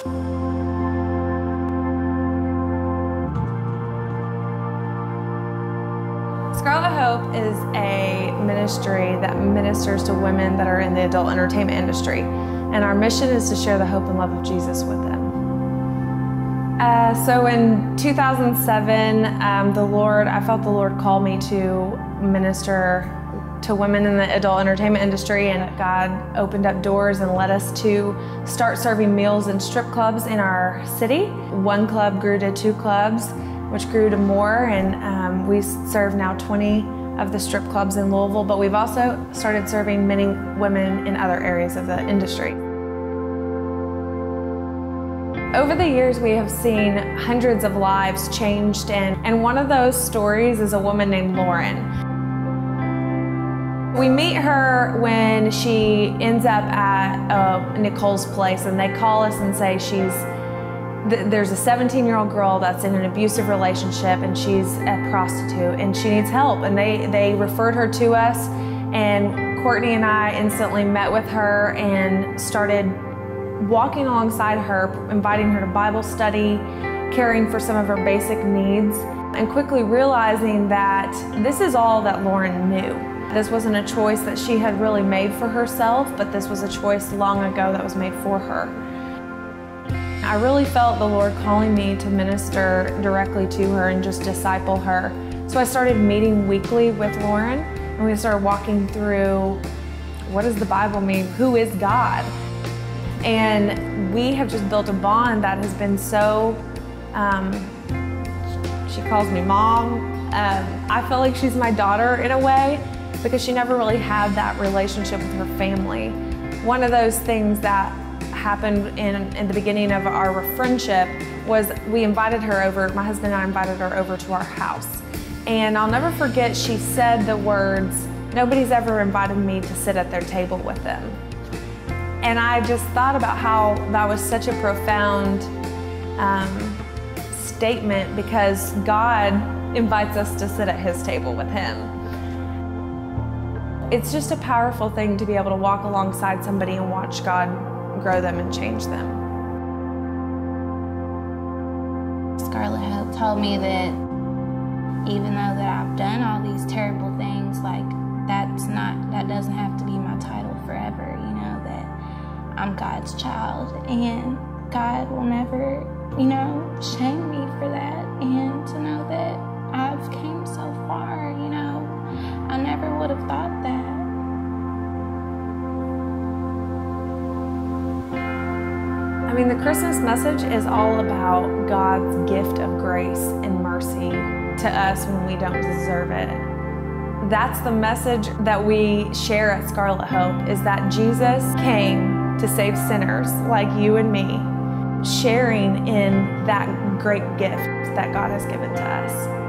Scarlet Hope is a ministry that ministers to women that are in the adult entertainment industry. And our mission is to share the hope and love of Jesus with them. Uh, so in 2007, um, the Lord, I felt the Lord call me to minister to women in the adult entertainment industry, and God opened up doors and led us to start serving meals in strip clubs in our city. One club grew to two clubs which grew to more, and um, we serve now 20 of the strip clubs in Louisville, but we've also started serving many women in other areas of the industry. Over the years, we have seen hundreds of lives changed, and, and one of those stories is a woman named Lauren. We meet her when she ends up at uh, Nicole's place, and they call us and say she's there's a 17 year old girl that's in an abusive relationship and she's a prostitute and she needs help. And they they referred her to us and Courtney and I instantly met with her and started walking alongside her inviting her to Bible study caring for some of her basic needs and quickly realizing that this is all that Lauren knew this wasn't a choice that she had really made for herself but this was a choice long ago that was made for her I really felt the Lord calling me to minister directly to her and just disciple her. So I started meeting weekly with Lauren and we started walking through what does the Bible mean? Who is God? And we have just built a bond that has been so, um, she calls me mom. Um, I feel like she's my daughter in a way because she never really had that relationship with her family. One of those things that happened in, in the beginning of our friendship was we invited her over, my husband and I invited her over to our house. And I'll never forget, she said the words, nobody's ever invited me to sit at their table with them. And I just thought about how that was such a profound um, statement because God invites us to sit at His table with Him. It's just a powerful thing to be able to walk alongside somebody and watch God grow them and change them. Scarlet Hope told me that even though that I've done all these terrible things, like that's not that doesn't have to be my title forever, you know, that I'm God's child and God will never, you know, shame me for that I mean, the Christmas message is all about God's gift of grace and mercy to us when we don't deserve it. That's the message that we share at Scarlet Hope is that Jesus came to save sinners like you and me, sharing in that great gift that God has given to us.